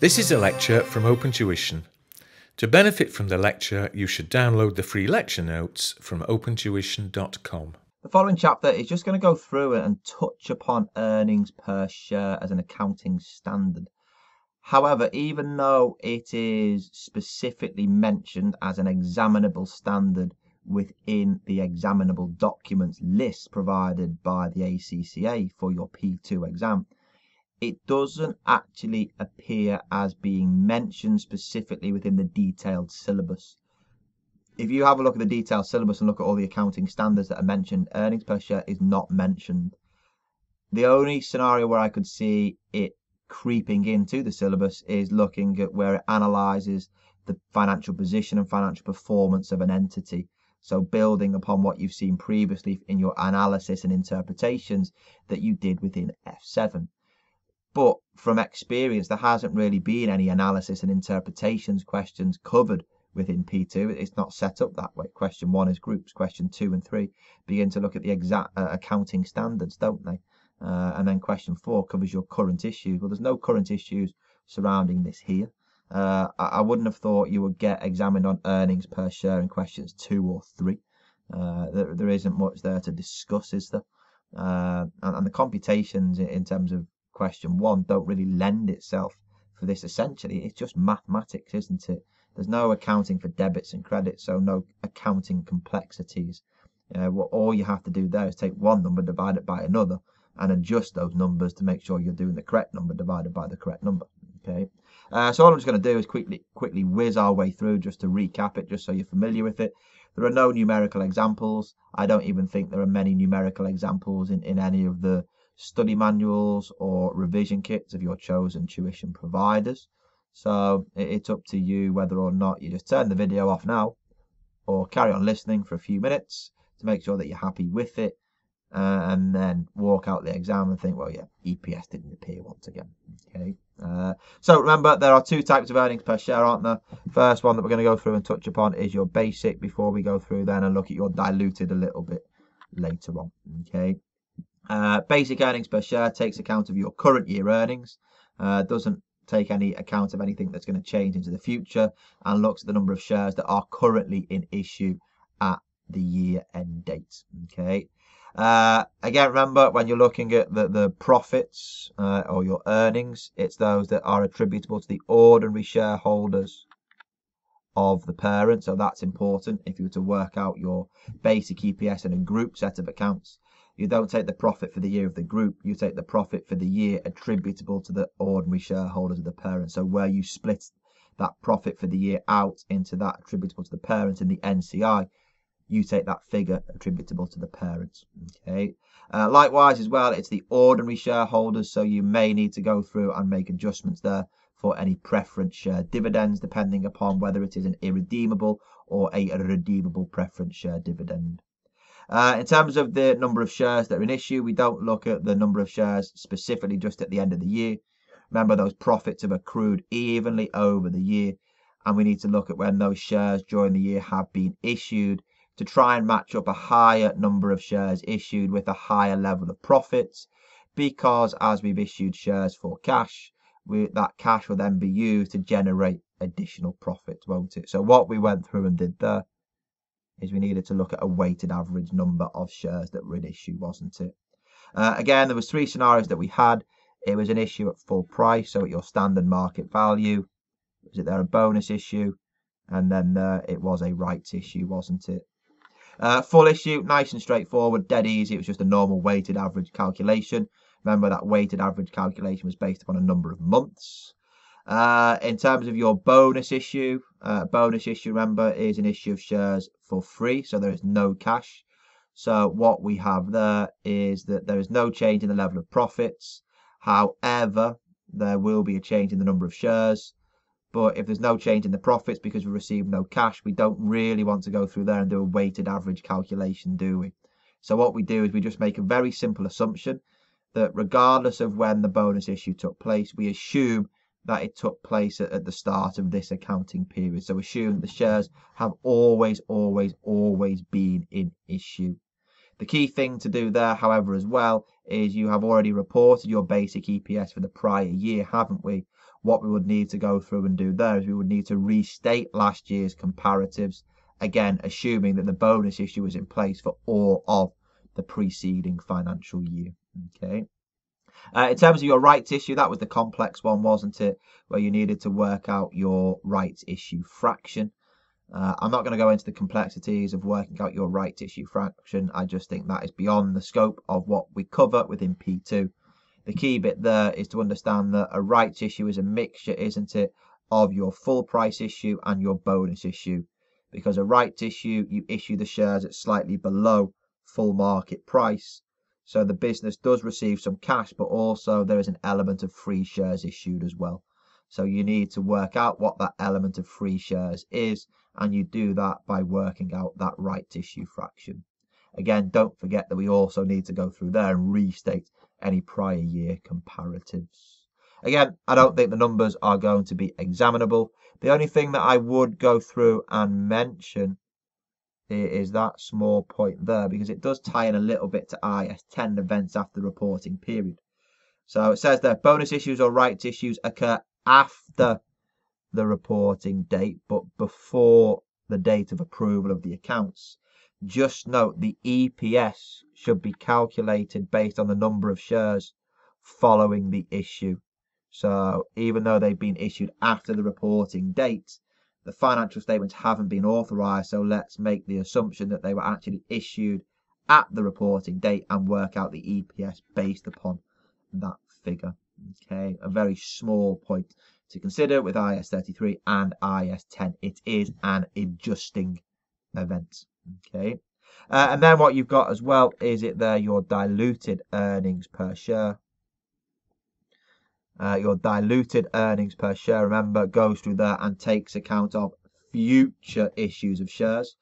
This is a lecture from OpenTuition. To benefit from the lecture, you should download the free lecture notes from opentuition.com. The following chapter is just going to go through and touch upon earnings per share as an accounting standard. However, even though it is specifically mentioned as an examinable standard within the examinable documents list provided by the ACCA for your P2 exam, it doesn't actually appear as being mentioned specifically within the detailed syllabus. If you have a look at the detailed syllabus and look at all the accounting standards that are mentioned, earnings per share is not mentioned. The only scenario where I could see it creeping into the syllabus is looking at where it analyzes the financial position and financial performance of an entity. So building upon what you've seen previously in your analysis and interpretations that you did within F7. But from experience, there hasn't really been any analysis and interpretations questions covered within P2. It's not set up that way. Question one is groups. Question two and three begin to look at the exact uh, accounting standards, don't they? Uh, and then question four covers your current issues. Well, there's no current issues surrounding this here. Uh, I, wouldn't have thought you would get examined on earnings per share in questions two or three. Uh, there, there isn't much there to discuss, is there? Uh, and, and, the computations in terms of question one don't really lend itself for this essentially. It's just mathematics, isn't it? There's no accounting for debits and credits, so no accounting complexities. Uh, what all you have to do there is take one number, divide it by another, and adjust those numbers to make sure you're doing the correct number divided by the correct number. Okay. Uh, so all I'm just going to do is quickly quickly whiz our way through just to recap it, just so you're familiar with it. There are no numerical examples. I don't even think there are many numerical examples in, in any of the study manuals or revision kits of your chosen tuition providers. So it's up to you whether or not you just turn the video off now or carry on listening for a few minutes to make sure that you're happy with it uh, and then walk out the exam and think, well, yeah, EPS didn't appear once again. Okay. Uh, so remember, there are two types of earnings per share, aren't there? First one that we're going to go through and touch upon is your basic before we go through then and look at your diluted a little bit later on. Okay. Uh, basic earnings per share takes account of your current year earnings, uh, doesn't take any account of anything that's going to change into the future, and looks at the number of shares that are currently in issue at the year end date. Okay. Uh, again, remember when you're looking at the, the profits uh, or your earnings, it's those that are attributable to the ordinary shareholders of the parent. So that's important if you were to work out your basic EPS in a group set of accounts. You don't take the profit for the year of the group, you take the profit for the year attributable to the ordinary shareholders of the parent. So where you split that profit for the year out into that attributable to the parent in the NCI, you take that figure attributable to the parent. Okay. Uh, likewise, as well, it's the ordinary shareholders, so you may need to go through and make adjustments there for any preference share dividends, depending upon whether it is an irredeemable or a redeemable preference share dividend. Uh, in terms of the number of shares that are in issue, we don't look at the number of shares specifically just at the end of the year. Remember, those profits have accrued evenly over the year, and we need to look at when those shares during the year have been issued to try and match up a higher number of shares issued with a higher level of profits. Because as we've issued shares for cash, we, that cash will then be used to generate additional profits, won't it? So what we went through and did there is we needed to look at a weighted average number of shares that were in issue, wasn't it? Uh, again, there was three scenarios that we had. It was an issue at full price, so at your standard market value. Was it there a bonus issue? And then uh, it was a rights issue, wasn't it? Uh, full issue, nice and straightforward, dead easy. It was just a normal weighted average calculation. Remember that weighted average calculation was based upon a number of months. Uh, in terms of your bonus issue, uh, bonus issue, remember, is an issue of shares for free, so there is no cash. So what we have there is that there is no change in the level of profits. However, there will be a change in the number of shares. But if there's no change in the profits because we receive no cash, we don't really want to go through there and do a weighted average calculation, do we? So what we do is we just make a very simple assumption that regardless of when the bonus issue took place, we assume that it took place at, at the start of this accounting period. So assume the shares have always, always, always been in issue. The key thing to do there, however, as well, is you have already reported your basic EPS for the prior year, haven't we? what we would need to go through and do there is we would need to restate last year's comparatives, again, assuming that the bonus issue was in place for all of the preceding financial year. Okay. Uh, in terms of your rights issue, that was the complex one, wasn't it? Where you needed to work out your rights issue fraction. Uh, I'm not going to go into the complexities of working out your rights issue fraction. I just think that is beyond the scope of what we cover within P2. The key bit there is to understand that a rights issue is a mixture, isn't it, of your full price issue and your bonus issue. Because a rights issue, you issue the shares at slightly below full market price. So the business does receive some cash, but also there is an element of free shares issued as well. So you need to work out what that element of free shares is, and you do that by working out that rights issue fraction. Again, don't forget that we also need to go through there and restate any prior year comparatives. Again, I don't think the numbers are going to be examinable. The only thing that I would go through and mention is that small point there because it does tie in a little bit to IAS10 events after the reporting period. So it says that bonus issues or rights issues occur after the reporting date but before the date of approval of the accounts. Just note the EPS should be calculated based on the number of shares following the issue. So even though they've been issued after the reporting date, the financial statements haven't been authorized, so let's make the assumption that they were actually issued at the reporting date and work out the EPS based upon that figure. Okay, a very small point to consider with IAS 33 and IAS 10. It is an adjusting event. Okay, uh, and then what you've got as well is it there your diluted earnings per share. Uh, your diluted earnings per share, remember, goes through there and takes account of future issues of shares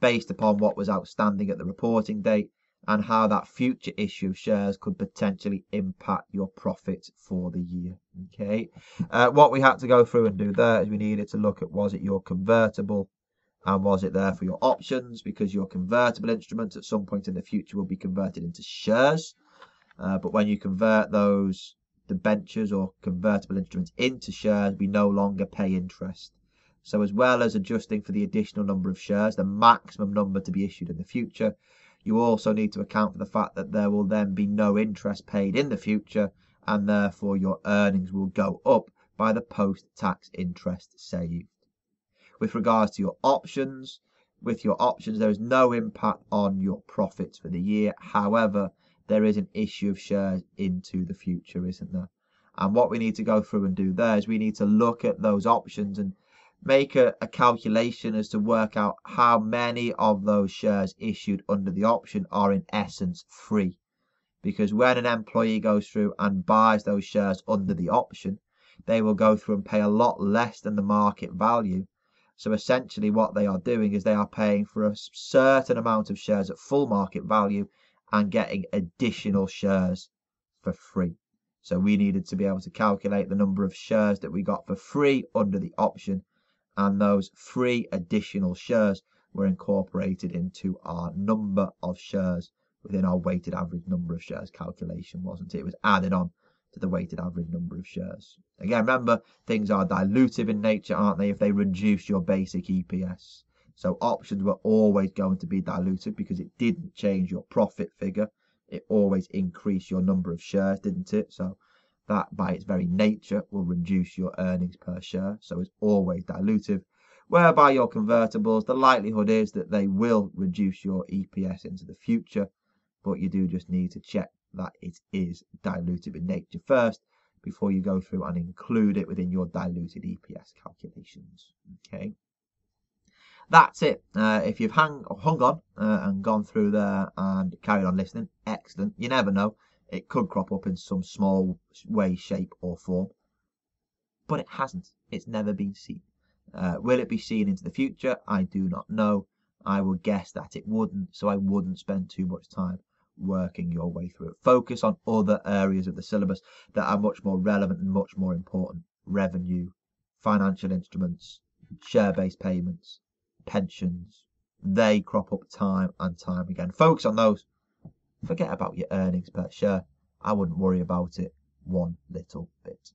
based upon what was outstanding at the reporting date and how that future issue of shares could potentially impact your profit for the year. Okay, uh, what we had to go through and do there is we needed to look at was it your convertible and was it there for your options because your convertible instruments at some point in the future will be converted into shares. Uh, but when you convert those debentures or convertible instruments into shares, we no longer pay interest. So as well as adjusting for the additional number of shares, the maximum number to be issued in the future, you also need to account for the fact that there will then be no interest paid in the future and therefore your earnings will go up by the post-tax interest saved. With regards to your options, with your options, there is no impact on your profits for the year. However, there is an issue of shares into the future, isn't there? And what we need to go through and do there is we need to look at those options and make a, a, calculation as to work out how many of those shares issued under the option are in essence free. Because when an employee goes through and buys those shares under the option, they will go through and pay a lot less than the market value. So essentially what they are doing is they are paying for a certain amount of shares at full market value and getting additional shares for free. So we needed to be able to calculate the number of shares that we got for free under the option and those free additional shares were incorporated into our number of shares within our weighted average number of shares calculation, wasn't it? It was added on to the weighted average number of shares. Again, remember, things are dilutive in nature, aren't they, if they reduce your basic EPS. So options were always going to be diluted because it didn't change your profit figure. It always increased your number of shares, didn't it? So that by its very nature will reduce your earnings per share. So it's always dilutive. Whereby your convertibles, the likelihood is that they will reduce your EPS into the future, but you do just need to check that it is dilutive in nature first before you go through and include it within your diluted EPS calculations. Okay that's it. Uh, if you've hung, hung on uh, and gone through there and carried on listening, excellent. You never know. It could crop up in some small way, shape, or form. But it hasn't. It's never been seen. Uh, will it be seen into the future? I do not know. I would guess that it wouldn't, so I wouldn't spend too much time working your way through it. Focus on other areas of the syllabus that are much more relevant and much more important. Revenue, financial instruments, share-based payments, pensions. They crop up time and time again. Focus on those. Forget about your earnings per share. I wouldn't worry about it one little bit.